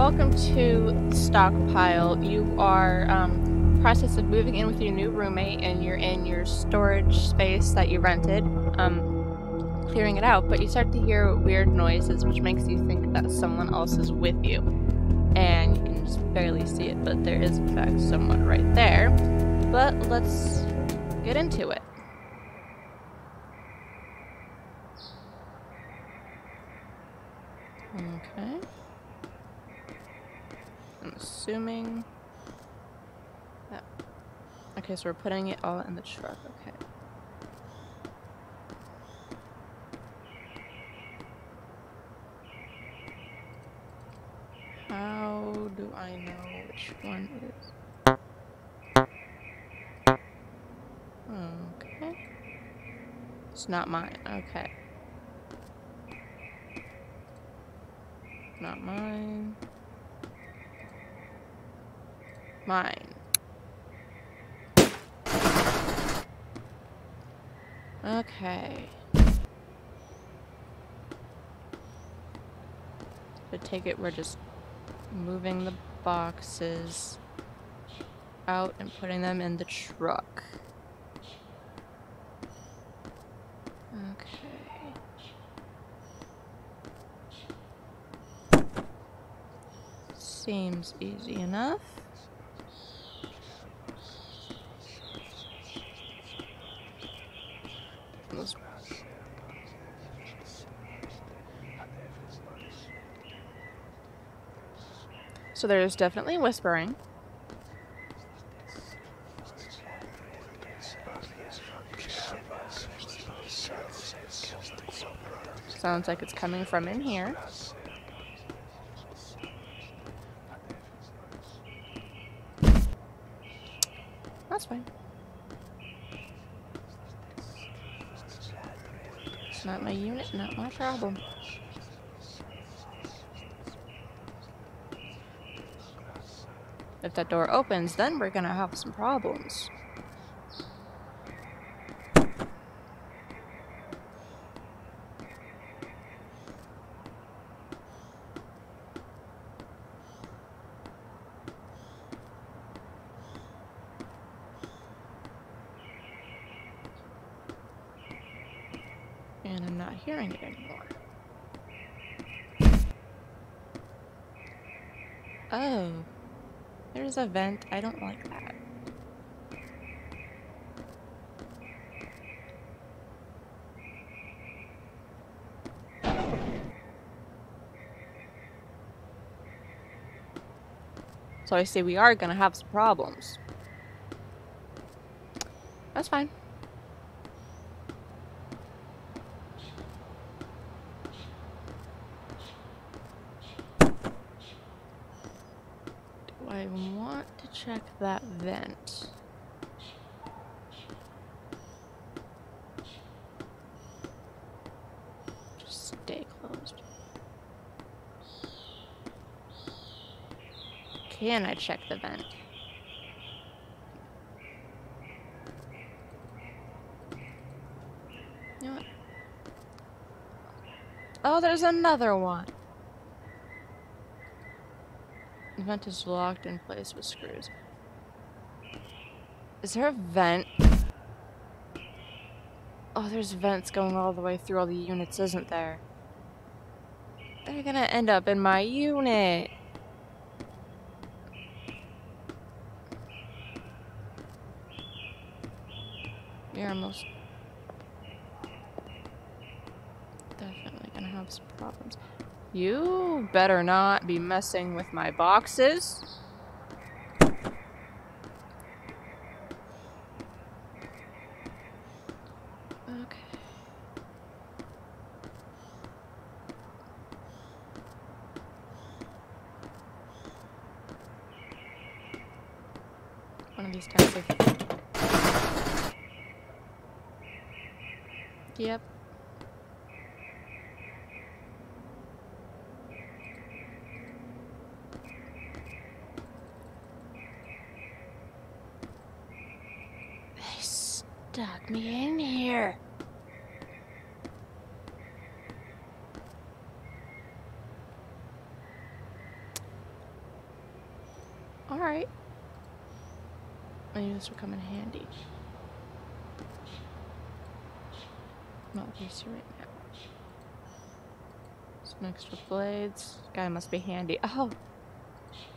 welcome to Stockpile. You are um, process of moving in with your new roommate, and you're in your storage space that you rented, um, clearing it out. But you start to hear weird noises, which makes you think that someone else is with you, and you can just barely see it, but there is in fact someone right there. But let's get into it. Okay. I'm assuming that. Okay, so we're putting it all in the truck. Okay. How do I know which one is? Okay. It's not mine. Okay. Not mine. Mine. Okay. To take it, we're just moving the boxes out and putting them in the truck. Okay. Seems easy enough. So there's definitely whispering. Sounds like it's coming from in here. That's fine. Not my unit, not my problem. If that door opens, then we're gonna have some problems. And I'm not hearing it anymore. Oh. There's a vent. I don't like that. So I say we are gonna have some problems. That's fine. Do I want to check that vent? Just stay closed. Can I check the vent? You know? Oh, there's another one. The vent is locked in place with screws. Is there a vent? Oh, there's vents going all the way through all the units, isn't there? They're gonna end up in my unit. You're almost definitely gonna have some problems. You better not be messing with my boxes. Okay. One of these times. Yep. They stuck me in here. Alright. Maybe this will come in handy. Not use right now. Some extra blades. Guy must be handy. Oh!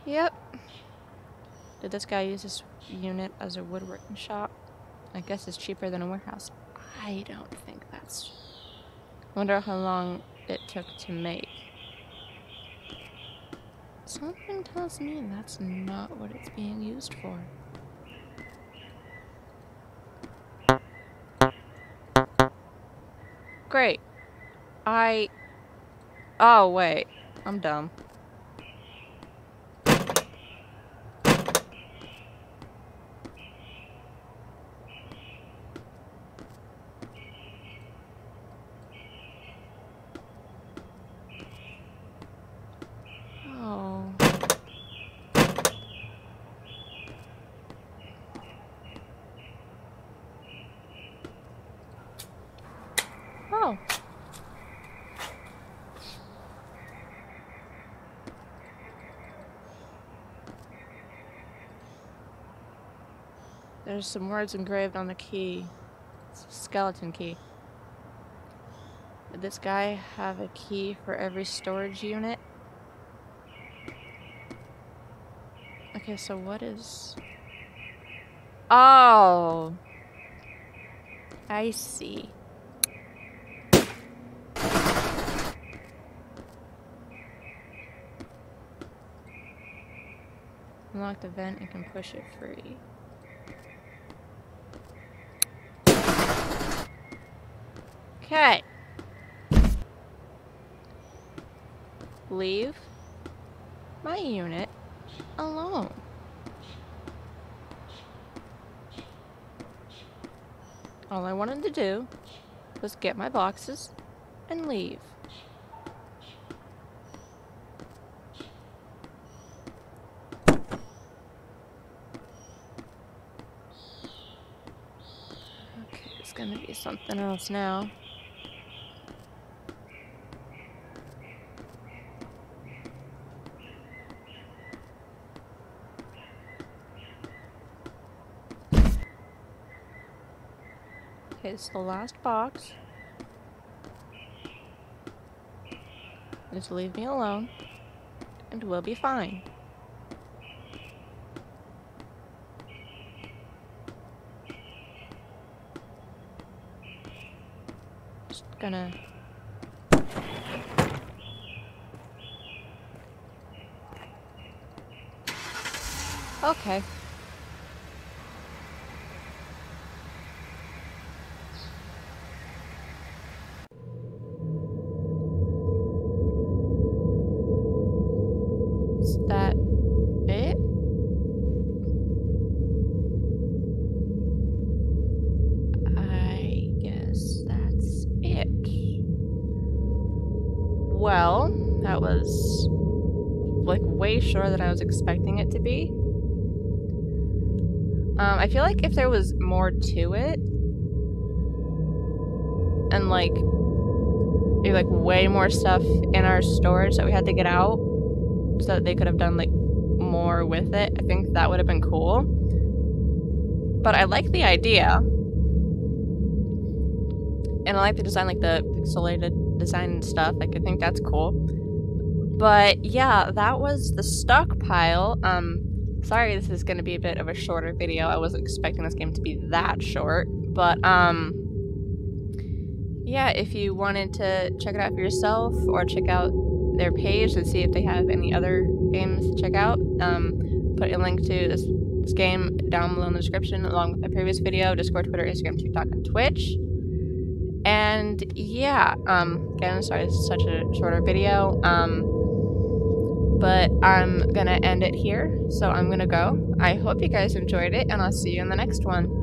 Yep. Did this guy use this unit as a woodworking shop? I guess it's cheaper than a warehouse. I don't think that's... I Wonder how long it took to make. Something tells me that's not what it's being used for. Great. I... Oh, wait. I'm dumb. There's some words engraved on the key. Skeleton key. Did this guy have a key for every storage unit? Okay, so what is... Oh! I see. Unlock the vent and can push it free. Okay. Leave my unit alone. All I wanted to do was get my boxes and leave. Okay, it's gonna be something else now. Okay, it's the last box. Just leave me alone, and we'll be fine. Just gonna... Okay. Well, that was like way shorter than I was expecting it to be. Um, I feel like if there was more to it, and like, maybe like way more stuff in our storage that we had to get out, so that they could have done like more with it. I think that would have been cool. But I like the idea. And I like the design, like the pixelated design and stuff. Like I think that's cool. But yeah, that was the stockpile. Um sorry this is gonna be a bit of a shorter video. I wasn't expecting this game to be that short. But um yeah, if you wanted to check it out for yourself or check out their page and see if they have any other games to check out. Um, put a link to this, this, game down below in the description, along with my previous video, Discord, Twitter, Instagram, TikTok, and Twitch. And yeah, um, again, sorry is such a shorter video. Um, but I'm gonna end it here, so I'm gonna go. I hope you guys enjoyed it, and I'll see you in the next one.